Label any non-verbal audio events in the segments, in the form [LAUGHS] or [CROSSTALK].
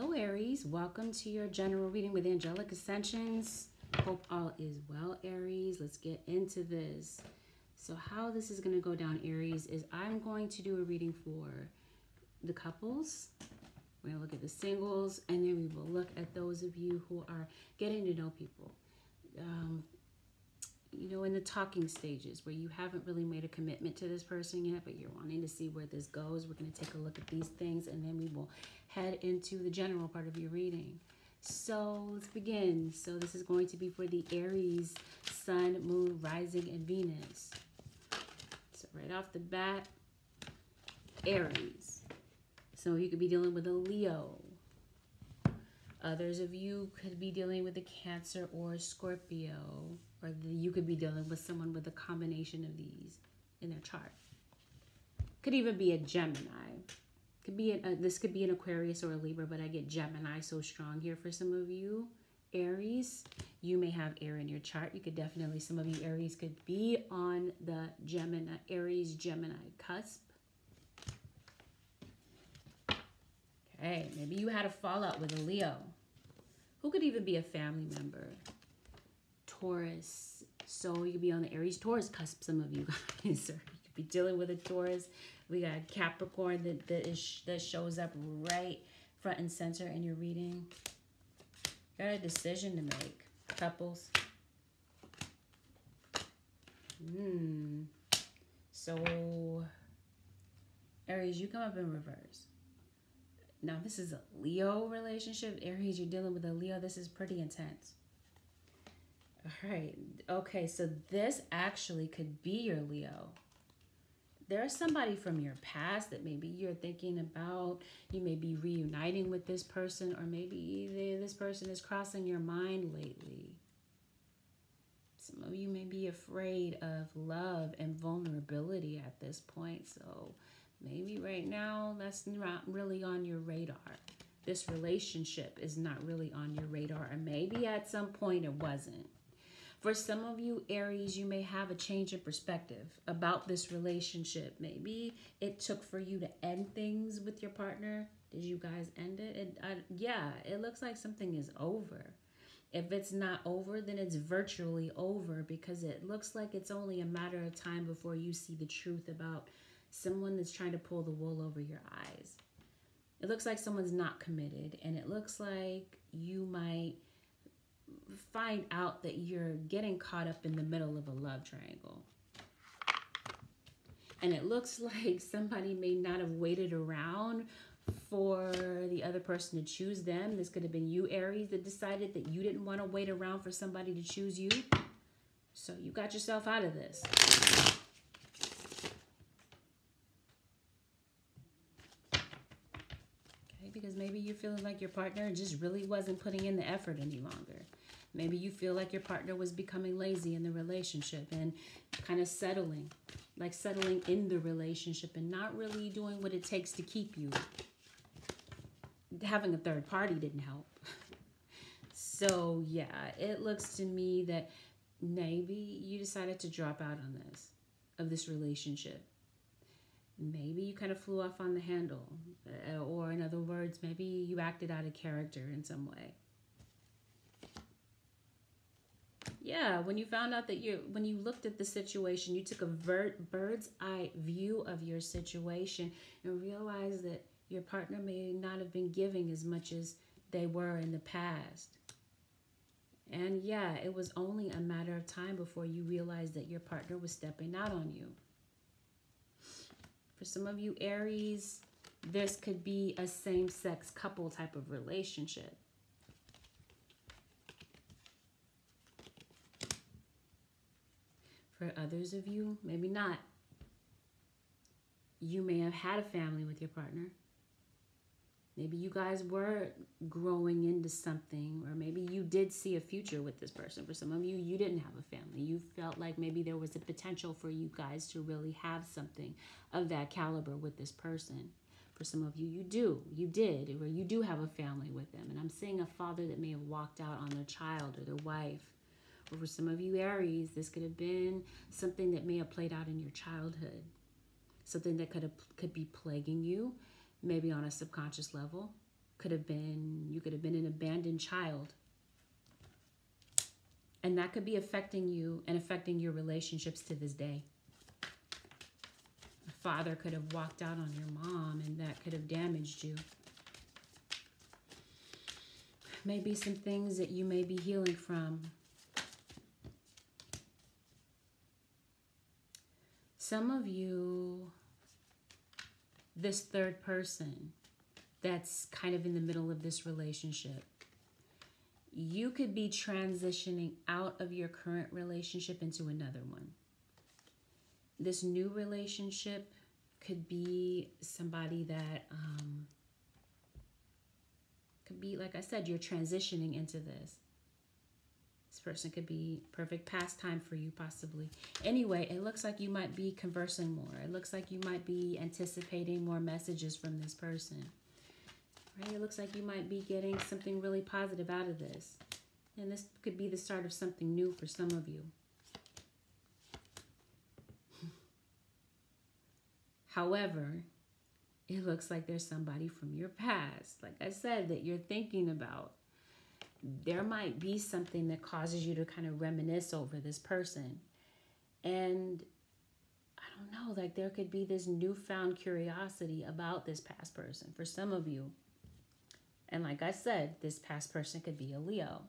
Hello, Aries. Welcome to your general reading with Angelic Ascensions. Hope all is well, Aries. Let's get into this. So, how this is going to go down, Aries, is I'm going to do a reading for the couples. We're going to look at the singles, and then we will look at those of you who are getting to know people. Um, you know, in the talking stages where you haven't really made a commitment to this person yet, but you're wanting to see where this goes. We're going to take a look at these things and then we will head into the general part of your reading. So let's begin. So this is going to be for the Aries, Sun, Moon, Rising, and Venus. So right off the bat, Aries. So you could be dealing with a Leo. Others of you could be dealing with a Cancer or a Scorpio or you could be dealing with someone with a combination of these in their chart. Could even be a Gemini. Could be a, uh, this could be an Aquarius or a Libra, but I get Gemini so strong here for some of you. Aries, you may have air in your chart. You could definitely, some of you Aries could be on the Gemini, Aries Gemini cusp. Okay, maybe you had a fallout with a Leo. Who could even be a family member? Taurus. So you could be on the Aries Taurus cusp, some of you [LAUGHS] guys, or you could be dealing with a Taurus. We got Capricorn that, that, is, that shows up right front and center in your reading. Got a decision to make, couples. Hmm. So, Aries, you come up in reverse. Now, this is a Leo relationship. Aries, you're dealing with a Leo. This is pretty intense. All right. Okay, so this actually could be your Leo. There's somebody from your past that maybe you're thinking about. You may be reuniting with this person, or maybe this person is crossing your mind lately. Some of you may be afraid of love and vulnerability at this point. So maybe right now that's not really on your radar. This relationship is not really on your radar, or maybe at some point it wasn't. For some of you, Aries, you may have a change in perspective about this relationship. Maybe it took for you to end things with your partner. Did you guys end it? it uh, yeah, it looks like something is over. If it's not over, then it's virtually over because it looks like it's only a matter of time before you see the truth about someone that's trying to pull the wool over your eyes. It looks like someone's not committed, and it looks like you might find out that you're getting caught up in the middle of a love triangle. And it looks [LAUGHS] like somebody may not have waited around for the other person to choose them. This could have been you, Aries, that decided that you didn't want to wait around for somebody to choose you. So you got yourself out of this. Okay, because maybe you're feeling like your partner just really wasn't putting in the effort any longer. Maybe you feel like your partner was becoming lazy in the relationship and kind of settling, like settling in the relationship and not really doing what it takes to keep you. Having a third party didn't help. [LAUGHS] So, yeah, it looks to me that maybe you decided to drop out on this, of this relationship. Maybe you kind of flew off on the handle. Uh, or, in other words, maybe you acted out of character in some way. Yeah, when you found out that you, when you looked at the situation, you took a bird's eye view of your situation and realized that your partner may not have been giving as much as they were in the past. And yeah, it was only a matter of time before you realized that your partner was stepping out on you. For some of you Aries, this could be a same-sex couple type of relationship. For others of you, maybe not. You may have had a family with your partner. Maybe you guys were growing into something, or maybe you did see a future with this person. For some of you, you didn't have a family. You felt like maybe there was a potential for you guys to really have something of that caliber with this person. For some of you, you do. You did, or you do have a family with them. And I'm seeing a father that may have walked out on their child or their wife or for some of you Aries, this could have been something that may have played out in your childhood. Something that could have, could be plaguing you, maybe on a subconscious level. Could have been, you could have been an abandoned child. And that could be affecting you and affecting your relationships to this day. A father could have walked out on your mom and that could have damaged you. Maybe some things that you may be healing from. Some of you, this third person that's kind of in the middle of this relationship, you could be transitioning out of your current relationship into another one. This new relationship could be somebody that um, could be, like I said, you're transitioning into this. This person could be perfect pastime for you, possibly. Anyway, it looks like you might be conversing more. It looks like you might be anticipating more messages from this person. Right? It looks like you might be getting something really positive out of this. And this could be the start of something new for some of you. [LAUGHS] However, it looks like there's somebody from your past, like I said, that you're thinking about. There might be something that causes you to kind of reminisce over this person. And I don't know, like there could be this newfound curiosity about this past person for some of you. And like I said, this past person could be a Leo.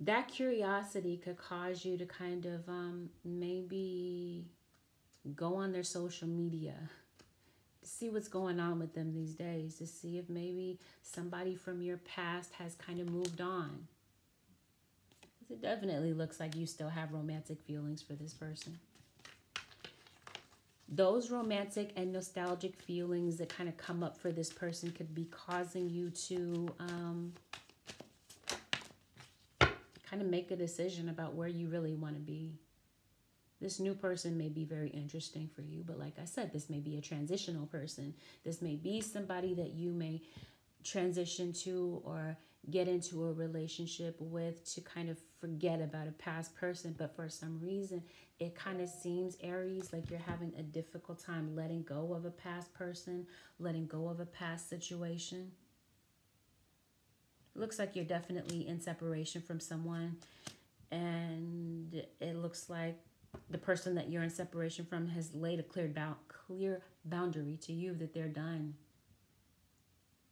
That curiosity could cause you to kind of um, maybe go on their social media, [LAUGHS] see what's going on with them these days, to see if maybe somebody from your past has kind of moved on. It definitely looks like you still have romantic feelings for this person those romantic and nostalgic feelings that kind of come up for this person could be causing you to um, kind of make a decision about where you really want to be. This new person may be very interesting for you, but like I said, this may be a transitional person. This may be somebody that you may transition to or get into a relationship with to kind of forget about a past person, but for some reason, it kind of seems, Aries, like you're having a difficult time letting go of a past person, letting go of a past situation. It looks like you're definitely in separation from someone, and it looks like the person that you're in separation from has laid a clear, bound, clear boundary to you that they're done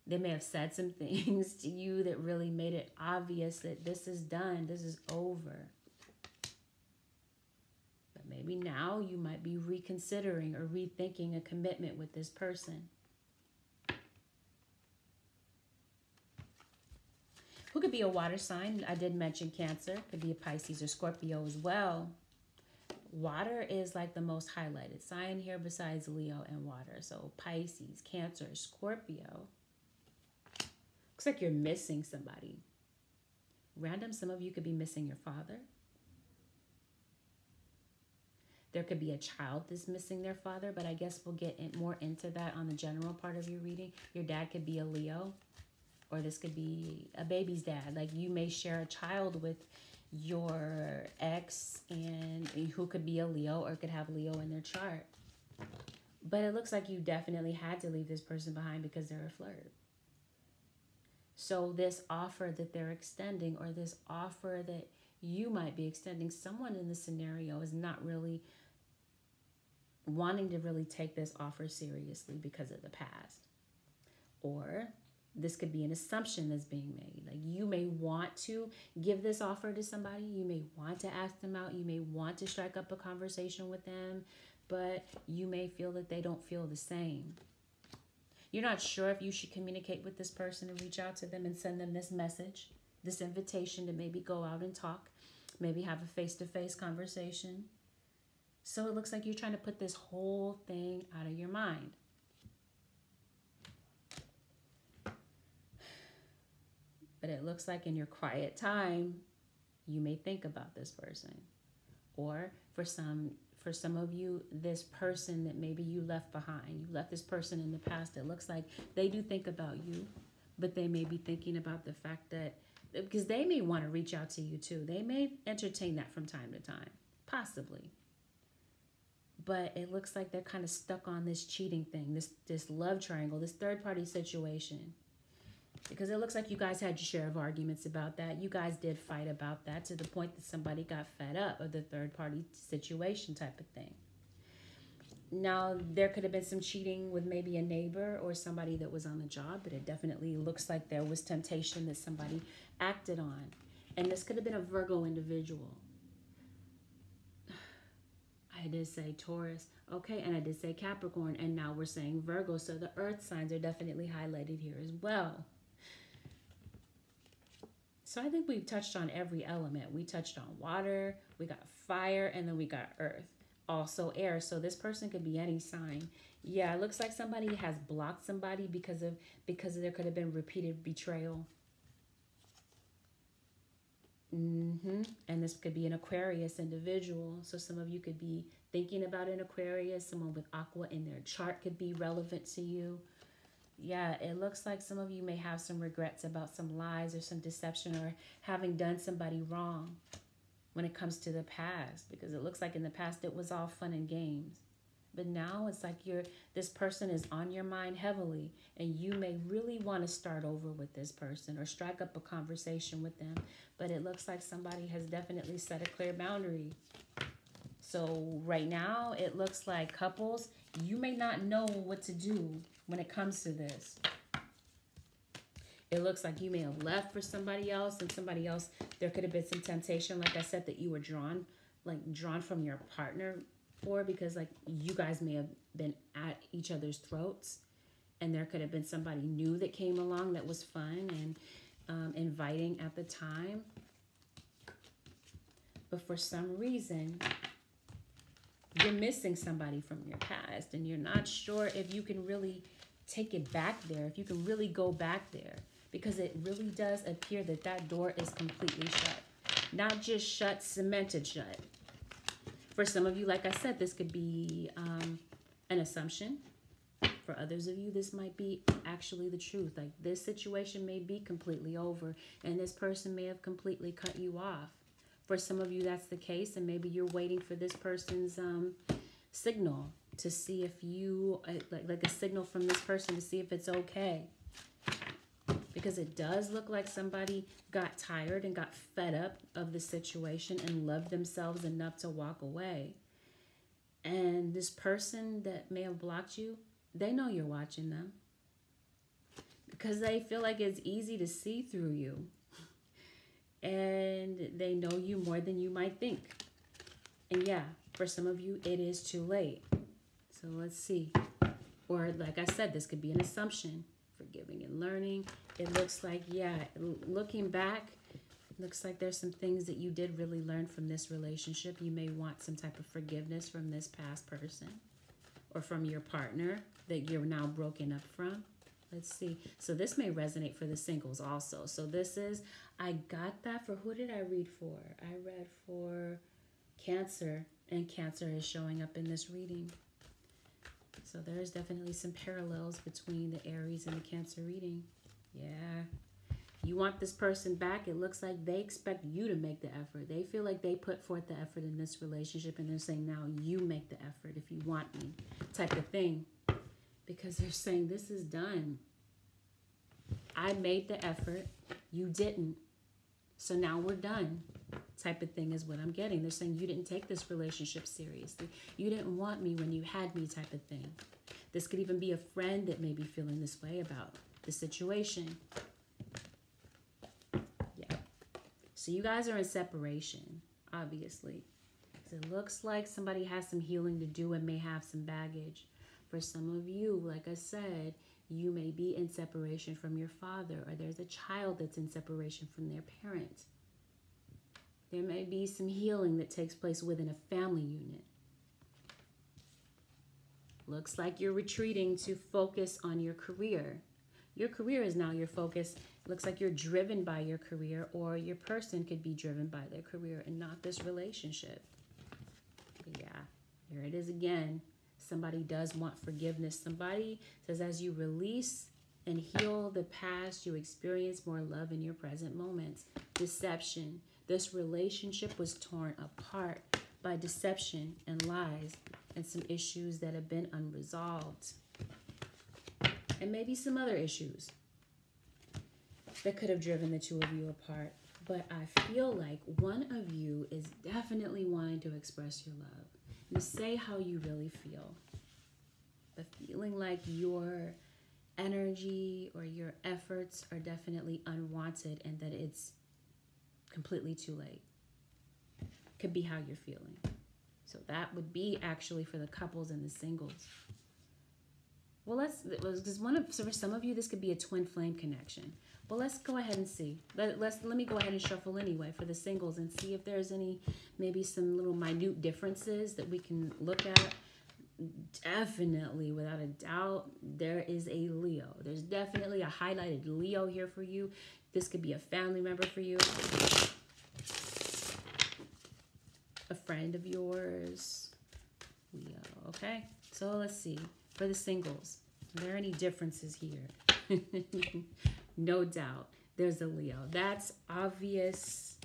they may have said some [LAUGHS] things to you that really made it obvious that this is done, this is over. But maybe now you might be reconsidering or rethinking a commitment with this person. Who could be a water sign? I did mention Cancer, could be a Pisces or Scorpio as well. Water is like the most highlighted sign here besides Leo and water. So Pisces, Cancer, Scorpio. Looks like you're missing somebody. Random, some of you could be missing your father. There could be a child that's missing their father, but I guess we'll get in more into that on the general part of your reading. Your dad could be a Leo, or this could be a baby's dad. Like you may share a child with your ex, and who could be a Leo or could have Leo in their chart. But it looks like you definitely had to leave this person behind because they're a flirt. So, this offer that they're extending, or this offer that you might be extending, someone in the scenario is not really wanting to really take this offer seriously because of the past. Or this could be an assumption that's being made. Like you may want to give this offer to somebody, you may want to ask them out, you may want to strike up a conversation with them, but you may feel that they don't feel the same. You're not sure if you should communicate with this person and reach out to them and send them this message, this invitation to maybe go out and talk, maybe have a face to face conversation. So it looks like you're trying to put this whole thing out of your mind. But it looks like in your quiet time, you may think about this person. Or for some, for some of you, this person that maybe you left behind, you left this person in the past, it looks like they do think about you, but they may be thinking about the fact that, because they may want to reach out to you too. They may entertain that from time to time, possibly. but it looks like they're kind of stuck on this cheating thing, this this love triangle, this third party situation. Because it looks like you guys had your share of arguments about that. You guys did fight about that to the point that somebody got fed up of the third party situation type of thing. Now, there could have been some cheating with maybe a neighbor or somebody that was on the job, but it definitely looks like there was temptation that somebody acted on. And this could have been a Virgo individual. [SIGHS] I did say Taurus. Okay, and I did say Capricorn, and now we're saying Virgo. So the earth signs are definitely highlighted here as well. So I think we've touched on every element. We touched on water, we got fire, and then we got earth also air. So this person could be any sign. Yeah, it looks like somebody has blocked somebody because of because there could have been repeated betrayal. Mm-hmm. And this could be an Aquarius individual. So some of you could be thinking about an Aquarius. Someone with aqua in their chart could be relevant to you. Yeah, it looks like some of you may have some regrets about some lies or some deception or having done somebody wrong when it comes to the past because it looks like in the past it was all fun and games. But now it's like you're this person is on your mind heavily and you may really want to start over with this person or strike up a conversation with them but it looks like somebody has definitely set a clear boundary. So right now it looks like couples you may not know what to do when it comes to this it looks like you may have left for somebody else and somebody else, there could have been some temptation, like I said, that you were drawn, like drawn from your partner for because like you guys may have been at each other's throats and there could have been somebody new that came along that was fun and um, inviting at the time. But for some reason, you're missing somebody from your past and you're not sure if you can really take it back there, if you can really go back there because it really does appear that that door is completely shut. Not just shut, cemented shut. For some of you, like I said, this could be um, an assumption. For others of you, this might be actually the truth. Like this situation may be completely over and this person may have completely cut you off. For some of you, that's the case, and maybe you're waiting for this person's um, signal to see if you, uh, like, like a signal from this person to see if it's okay because it does look like somebody got tired and got fed up of the situation and loved themselves enough to walk away. And this person that may have blocked you, they know you're watching them because they feel like it's easy to see through you. And they know you more than you might think. And yeah, for some of you, it is too late. So let's see. Or, like I said, this could be an assumption forgiving and learning. It looks like, yeah, looking back, looks like there's some things that you did really learn from this relationship. You may want some type of forgiveness from this past person or from your partner that you're now broken up from. Let's see. So this may resonate for the singles also. So this is, I got that for, who did I read for? I read for Cancer, and Cancer is showing up in this reading. So there's definitely some parallels between the Aries and the Cancer reading. Yeah. You want this person back, it looks like they expect you to make the effort. They feel like they put forth the effort in this relationship and they're saying, now you make the effort if you want me, type of thing. Because they're saying, this is done. I made the effort, you didn't. So now we're done type of thing is what I'm getting. They're saying you didn't take this relationship seriously. You didn't want me when you had me type of thing. This could even be a friend that may be feeling this way about the situation. Yeah. So you guys are in separation, obviously. It looks like somebody has some healing to do and may have some baggage. For some of you, like I said, you may be in separation from your father, or there's a child that's in separation from their parent. There may be some healing that takes place within a family unit. Looks like you're retreating to focus on your career. Your career is now your focus. looks like you're driven by your career, or your person could be driven by their career and not this relationship. But yeah, here it is again. Somebody does want forgiveness. Somebody says, as you release and heal the past, you experience more love in your present moments. Deception. This relationship was torn apart by deception and lies, and some issues that have been unresolved. And maybe some other issues that could have driven the two of you apart. But I feel like one of you is definitely wanting to express your love and say how you really feel. But feeling like your energy or your efforts are definitely unwanted and that it's completely too late. Could be how you're feeling. So that would be actually for the couples and the singles. Well, let's because one of so for some of you this could be a twin flame connection. Well, let's go ahead and see. Let, let's let me go ahead and shuffle anyway for the singles and see if there's any maybe some little minute differences that we can look at. Definitely, without a doubt, there is a Leo. There's definitely a highlighted Leo here for you. This could be a family member for you, a friend of yours. Leo. Okay, so let's see for the singles. Are there any differences here? [LAUGHS] no doubt. There's a Leo. That's obvious.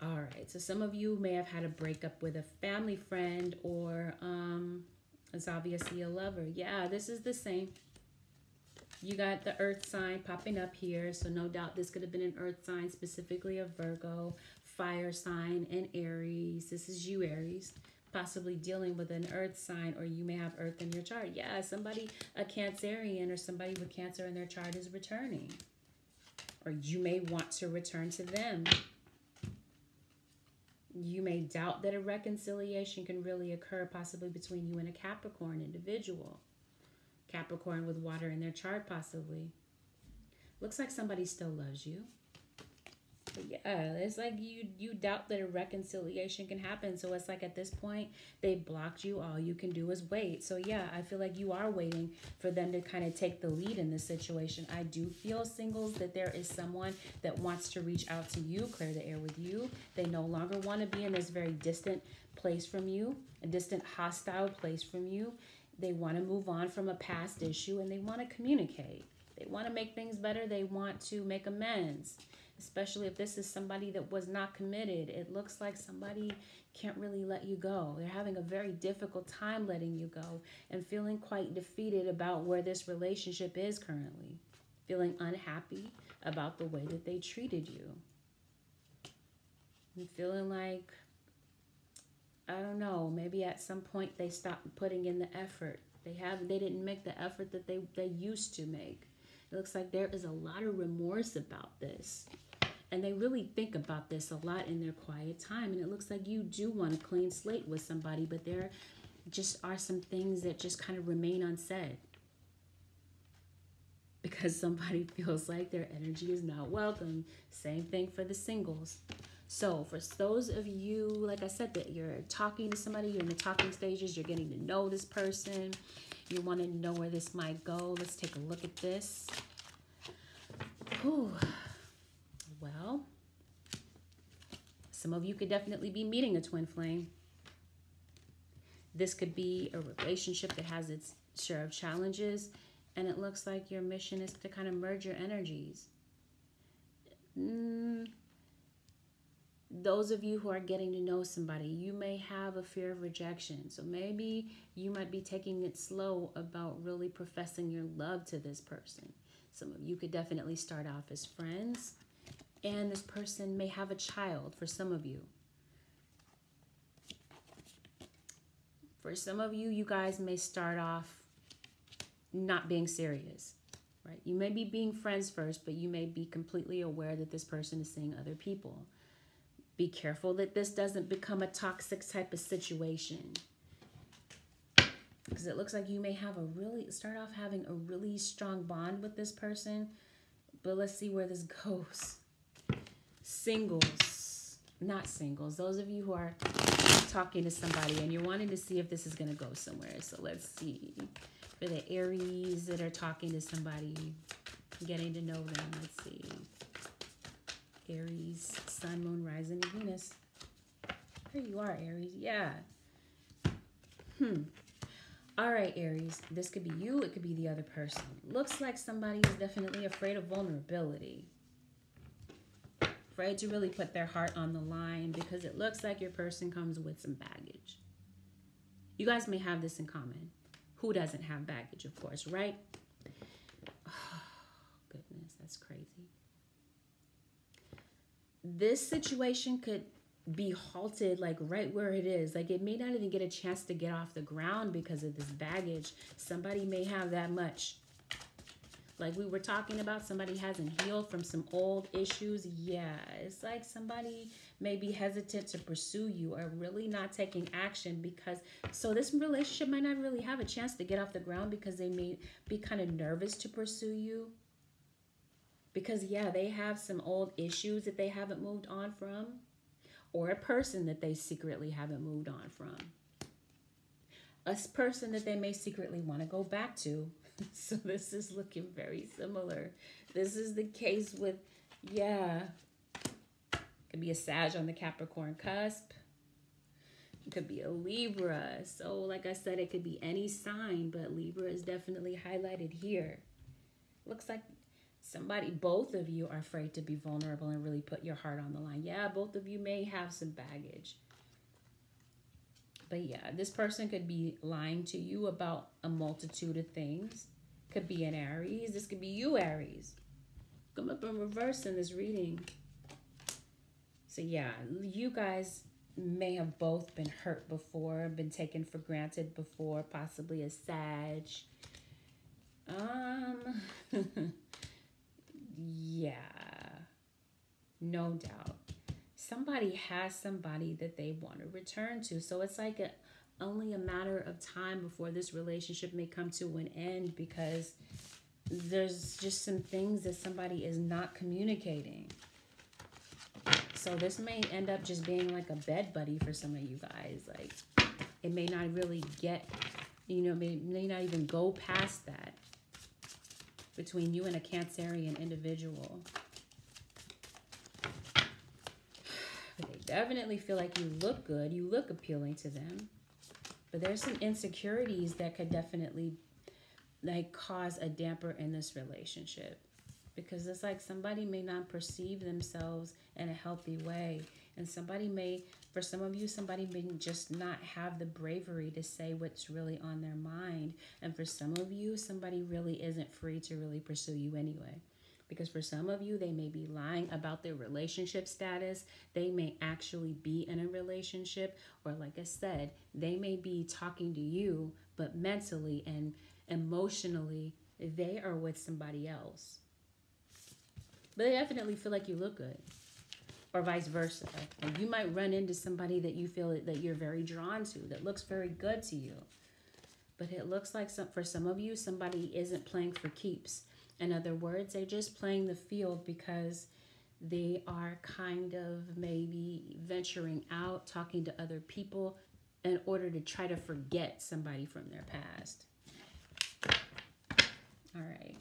All right. So some of you may have had a breakup with a family friend or um, it's obviously a lover. Yeah, this is the same. You got the earth sign popping up here. So no doubt this could have been an earth sign, specifically a Virgo, fire sign, and Aries. This is you, Aries possibly dealing with an earth sign or you may have earth in your chart. Yeah, somebody, a Cancerian or somebody with Cancer in their chart is returning. Or you may want to return to them. You may doubt that a reconciliation can really occur possibly between you and a Capricorn individual. Capricorn with water in their chart possibly. Looks like somebody still loves you yeah, uh, it's like you you doubt that a reconciliation can happen. So it's like at this point they blocked you. All you can do is wait. So yeah, I feel like you are waiting for them to kind of take the lead in this situation. I do feel singles that there is someone that wants to reach out to you, clear the air with you. They no longer want to be in this very distant place from you, a distant hostile place from you. They want to move on from a past issue and they want to communicate. They want to make things better. They want to make amends especially if this is somebody that was not committed. It looks like somebody can't really let you go. They're having a very difficult time letting you go and feeling quite defeated about where this relationship is currently, feeling unhappy about the way that they treated you. And feeling like, I don't know, maybe at some point they stopped putting in the effort. They have they didn't make the effort that they, they used to make. It looks like there is a lot of remorse about this. And they really think about this a lot in their quiet time. And it looks like you do want a clean slate with somebody, but there just are some things that just kind of remain unsaid because [LAUGHS] somebody feels like their energy is not welcome. Same thing for the singles. So, for those of you, like I said, that you're talking to somebody, you're in the talking stages, you're getting to know this person, you want to know where this might go, let's take a look at this. Whew. Well, some of you could definitely be meeting a twin flame. This could be a relationship that has its share of challenges, and it looks like your mission is to kind of merge your energies. Mm, those of you who are getting to know somebody, you may have a fear of rejection. So maybe you might be taking it slow about really professing your love to this person. Some of you could definitely start off as friends and this person may have a child for some of you. For some of you, you guys may start off not being serious, right? You may be being friends first, but you may be completely aware that this person is seeing other people. Be careful that this doesn't become a toxic type of situation. Because it looks like you may have a really, start off having a really strong bond with this person, but let's see where this [LAUGHS] goes singles, not singles, those of you who are talking to somebody and you're wanting to see if this is going to go somewhere. So let's see. For the Aries that are talking to somebody, getting to know them, let's see. Aries, Sun, Moon, Rising, and Venus. Here you are, Aries. Yeah. Hmm. All right, Aries. This could be you. It could be the other person. Looks like somebody is definitely afraid of vulnerability afraid to really put their heart on the line because it looks like your person comes with some baggage. You guys may have this in common. Who doesn't have baggage, of course, right? Oh, [SIGHS] goodness, that's crazy. This situation could be halted like right where it is. Like it may not even get a chance to get off the ground because of this baggage. Somebody may have that much. Like we were talking about, somebody hasn't healed from some old issues. Yeah, it's like somebody may be hesitant to pursue you or really not taking action because so this relationship might not really have a chance to get off the ground because they may be kind of nervous to pursue you. Because yeah, they have some old issues that they haven't moved on from or a person that they secretly haven't moved on from. A person that they may secretly want to go back to. [LAUGHS] so this is looking very similar. This is the case with, yeah, could be a Sag on the Capricorn cusp. It could be a Libra. So, like I said, it could be any sign, but Libra is definitely highlighted here. Looks like somebody, both of you are afraid to be vulnerable and really put your heart on the line. Yeah, both of you may have some baggage. But yeah, this person could be lying to you about a multitude of things. Could be an Aries. This could be you, Aries. Come up in reverse in this reading. So yeah, you guys may have both been hurt before, been taken for granted before, possibly a Sag. Um [LAUGHS] Yeah, no doubt. Somebody has somebody that they want to return to. So it's like a, only a matter of time before this relationship may come to an end because there's just some things that somebody is not communicating. So this may end up just being like a bed buddy for some of you guys. Like it may not really get, you know, may, may not even go past that between you and a Cancerian individual. But they definitely feel like you look good. You look appealing to them. But there's some insecurities that could definitely like cause a damper in this relationship. Because it's like somebody may not perceive themselves in a healthy way. And somebody may for some of you, somebody may just not have the bravery to say what's really on their mind. And for some of you, somebody really isn't free to really pursue you anyway. Because for some of you, they may be lying about their relationship status. They may actually be in a relationship. Or, like I said, they may be talking to you, but mentally and emotionally, they are with somebody else. But they definitely feel like you look good or vice versa. You might run into somebody that you feel that you're very drawn to, that looks very good to you. But it looks like some, for some of you, somebody isn't playing for keeps. In other words, they're just playing the field because they are kind of maybe venturing out, talking to other people in order to try to forget somebody from their past. All right.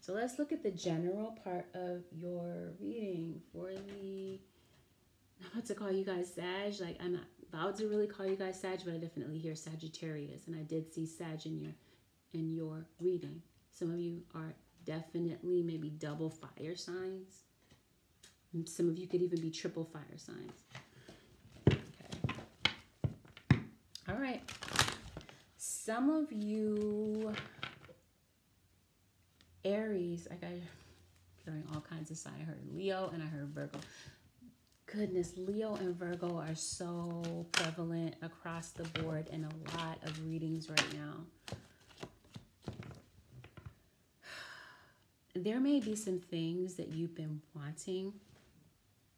So let's look at the general part of your reading for the, I'm about to call you guys Sag. Like I'm not about to really call you guys Sag, but I definitely hear Sagittarius. And I did see Sag in your, in your reading. Some of you are definitely maybe double fire signs. Some of you could even be triple fire signs. Okay. All right. Some of you Aries, I got hearing all kinds of signs. I heard Leo and I heard Virgo. Goodness, Leo and Virgo are so prevalent across the board in a lot of readings right now. There may be some things that you've been wanting,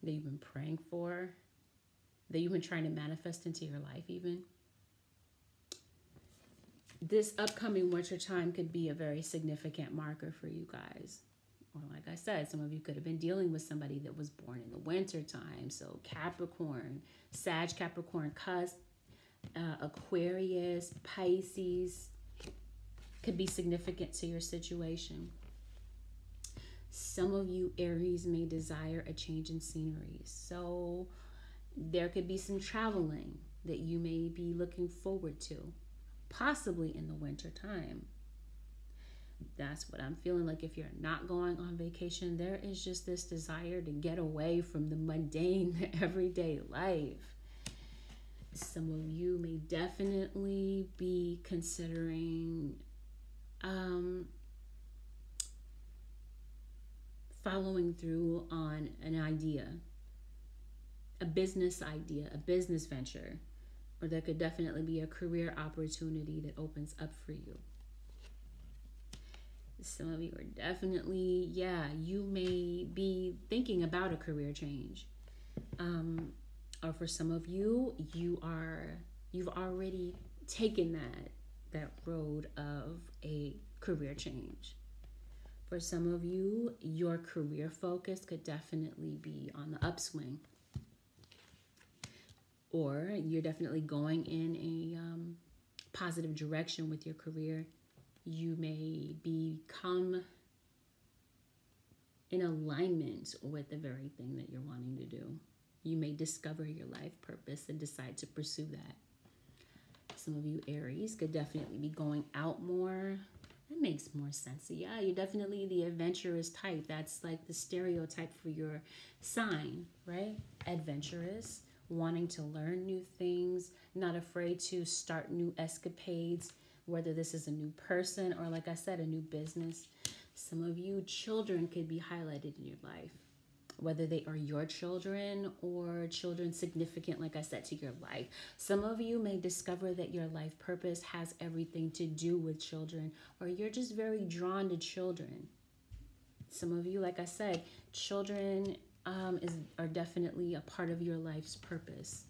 that you've been praying for, that you've been trying to manifest into your life, even this upcoming winter time could be a very significant marker for you guys. Or like I said, some of you could have been dealing with somebody that was born in the winter time. So Capricorn, Sag, Capricorn, cusp, uh, Aquarius, Pisces could be significant to your situation. Some of you Aries may desire a change in scenery. So there could be some traveling that you may be looking forward to possibly in the winter time. That's what I'm feeling like if you're not going on vacation, there is just this desire to get away from the mundane [LAUGHS] everyday life. some of you may definitely be considering um, following through on an idea, a business idea, a business venture, or there could definitely be a career opportunity that opens up for you. Some of you are definitely, yeah, you may be thinking about a career change. Um, or for some of you, you are you've already taken that that road of a career change. For some of you, your career focus could definitely be on the upswing. Or you're definitely going in a um, positive direction with your career. You may become in alignment with the very thing that you're wanting to do. You may discover your life purpose and decide to pursue that. Some of you Aries could definitely be going out more. That makes more sense. Yeah, you're definitely the adventurous type. That's like the stereotype for your sign, right? Adventurous, wanting to learn new things, not afraid to start new escapades, whether this is a new person or, like I said, a new business. Some of you children could be highlighted in your life whether they are your children or children significant, like I said, to your life. Some of you may discover that your life purpose has everything to do with children, or you're just very drawn to children. Some of you, like I said, children um, is are definitely a part of your life's purpose.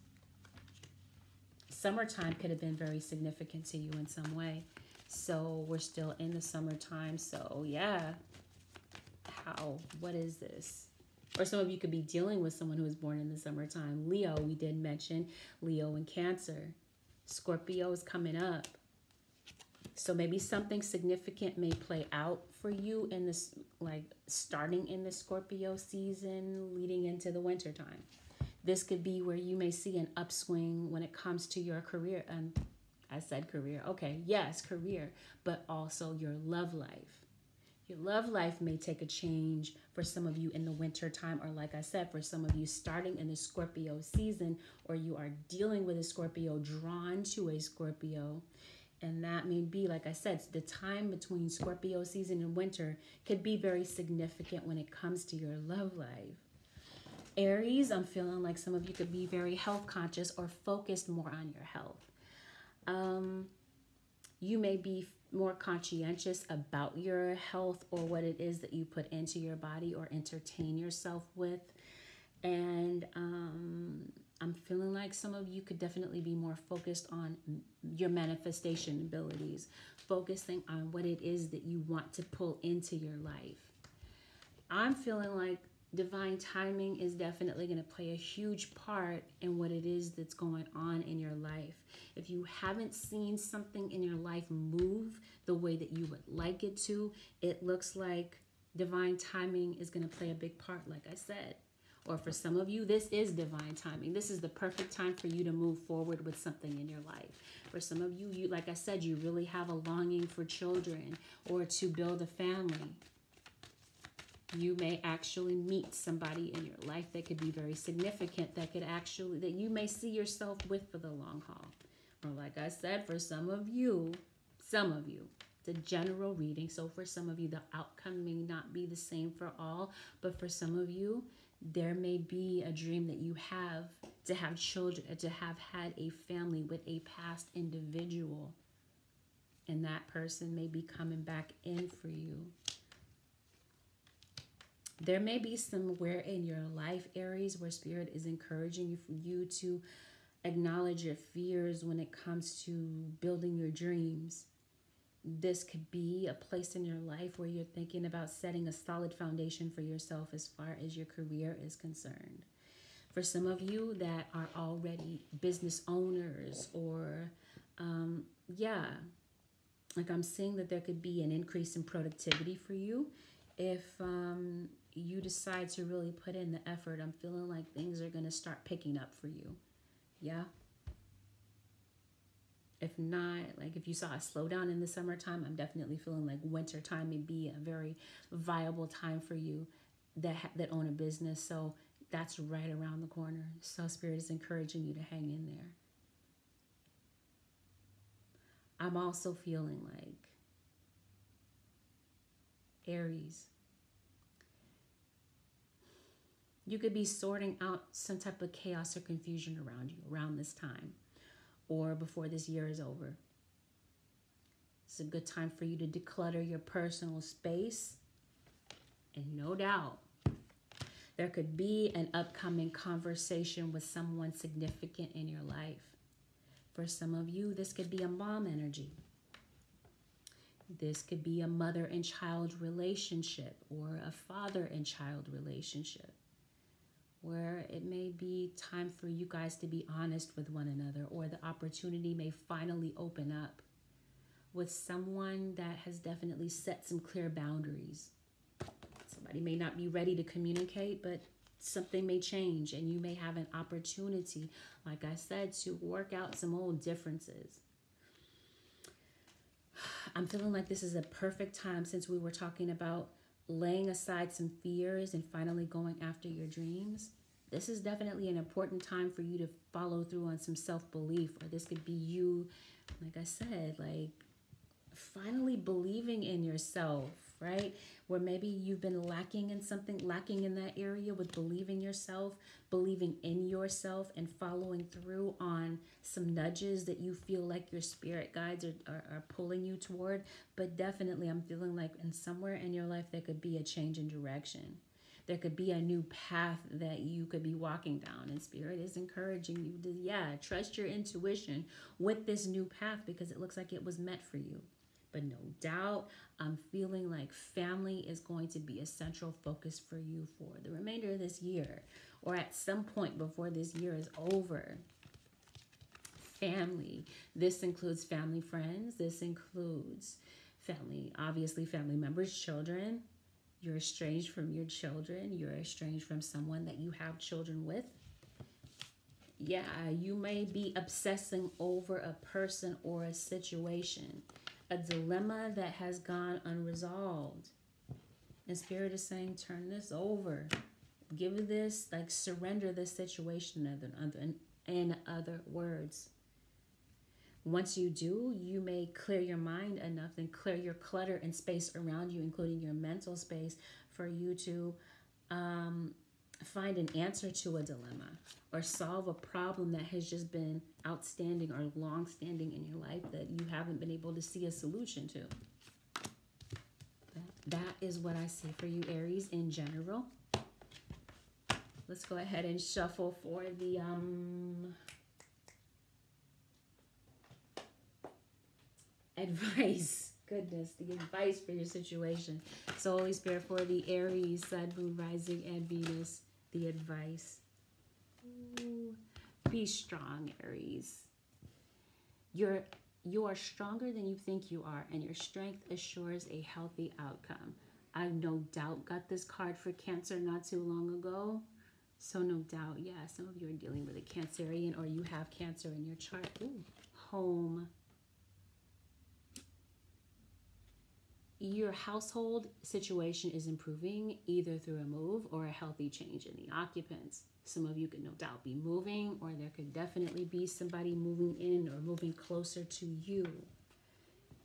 Summertime could have been very significant to you in some way. So we're still in the summertime. So yeah, how? What is this? Or some of you could be dealing with someone who was born in the summertime. Leo, we did mention Leo and Cancer. Scorpio is coming up. So maybe something significant may play out for you in this, like starting in the Scorpio season, leading into the winter time. This could be where you may see an upswing when it comes to your career. And um, I said career. Okay, yes, career, but also your love life your love life may take a change for some of you in the winter time, or like I said, for some of you starting in the Scorpio season, or you are dealing with a Scorpio, drawn to a Scorpio. And that may be, like I said, the time between Scorpio season and winter could be very significant when it comes to your love life. Aries, I'm feeling like some of you could be very health conscious or focused more on your health. Um, you may be more conscientious about your health or what it is that you put into your body or entertain yourself with. And um, I'm feeling like some of you could definitely be more focused on your manifestation abilities, focusing on what it is that you want to pull into your life. I'm feeling like divine timing is definitely going to play a huge part in what it is that's going on in your life. If you haven't seen something in your life move the way that you would like it to, it looks like divine timing is going to play a big part, like I said. Or for some of you, this is divine timing. This is the perfect time for you to move forward with something in your life. For some of you, you like I said, you really have a longing for children or to build a family you may actually meet somebody in your life that could be very significant that could actually that you may see yourself with for the long haul. Or like i said for some of you some of you it's a general reading so for some of you the outcome may not be the same for all but for some of you there may be a dream that you have to have children to have had a family with a past individual. And that person may be coming back in for you there may be somewhere in your life, Aries, where Spirit is encouraging you for you to acknowledge your fears when it comes to building your dreams. This could be a place in your life where you're thinking about setting a solid foundation for yourself as far as your career is concerned. For some of you that are already business owners, or um, yeah, like I'm seeing that there could be an increase in productivity for you if um, you decide to really put in the effort, I'm feeling like things are going to start picking up for you. Yeah. If not, like if you saw a slowdown in the summertime, I'm definitely feeling like winter time may be a very viable time for you that that own a business. So that's right around the corner. So spirit is encouraging you to hang in there. I'm also feeling like Aries. You could be sorting out some type of chaos or confusion around you around this time or before this year is over. It's a good time for you to declutter your personal space. And no doubt, there could be an upcoming conversation with someone significant in your life. For some of you, this could be a mom energy. This could be a mother and child relationship or a father and child relationship where it may be time for you guys to be honest with one another or the opportunity may finally open up with someone that has definitely set some clear boundaries. Somebody may not be ready to communicate, but something may change and you may have an opportunity, like I said, to work out some old differences. I'm feeling like this is a perfect time since we were talking about laying aside some fears and finally going after your dreams. This is definitely an important time for you to follow through on some self belief, or this could be you, like I said, like finally believing in yourself, right? Where maybe you've been lacking in something, lacking in that area with believing yourself, believing in yourself, and following through on some nudges that you feel like your spirit guides are, are, are pulling you toward. But definitely, I'm feeling like in somewhere in your life, there could be a change in direction. There could be a new path that you could be walking down, and Spirit is encouraging you to, yeah, trust your intuition with this new path because it looks like it was meant for you. But no doubt, I'm feeling like family is going to be a central focus for you for the remainder of this year or at some point before this year is over. Family. This includes family friends. This includes family, obviously, family members, children. You're estranged from your children. You're estranged from someone that you have children with. Yeah, you may be obsessing over a person or a situation a dilemma that has gone unresolved. And Spirit is saying, turn this over. Give this, like, surrender this situation in, in other words. Once you do, you may clear your mind enough and clear your clutter and space around you, including your mental space, for you to um, find an answer to a dilemma or solve a problem that has just been outstanding or long standing in your life that you haven't been able to see a solution to. That is what I see for you, Aries, in general. Let's go ahead and shuffle for the um, [LAUGHS] advice. Goodness, the advice for your situation. So, Holy Spirit, for the Aries, Sun, Moon, Rising, and Venus the advice. Ooh, be strong, Aries. You're you are stronger than you think you are, and your strength assures a healthy outcome. I've no doubt got this card for Cancer not too long ago. So no doubt, yeah, some of you are dealing with a Cancerian or you have Cancer in your chart. Ooh, home your household situation is improving either through a move or a healthy change in the occupants. Some of you could no doubt be moving, or there could definitely be somebody moving in or moving closer to you.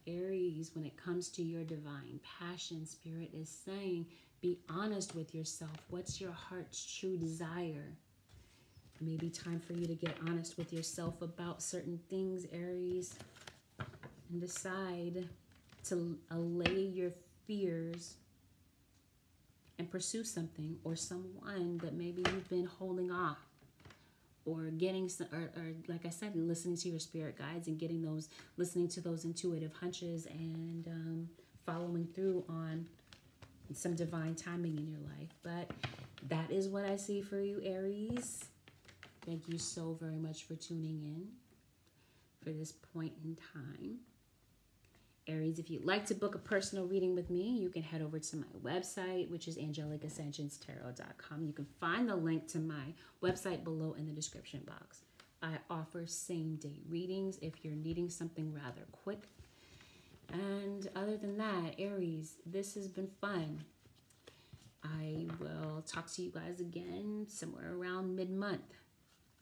Aries, when it comes to your divine passion, Spirit is saying, be honest with yourself. What's your heart's true desire? It may be time for you to get honest with yourself about certain things, Aries, and decide to allay your fears and pursue something or someone that maybe you've been holding off or getting or, or like i said listening to your spirit guides and getting those listening to those intuitive hunches and um, following through on some divine timing in your life. But that is what i see for you aries. Thank you so very much for tuning in for this point in time Aries, if you'd like to book a personal reading with me, you can head over to my website, which is angelicascensionstarot.com. You can find the link to my website below in the description box. I offer same day readings if you're needing something rather quick. And other than that, Aries, this has been fun. I will talk to you guys again somewhere around mid month.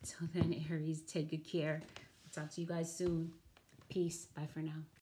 Till then, Aries, take good care. I'll talk to you guys soon. Peace. Bye for now.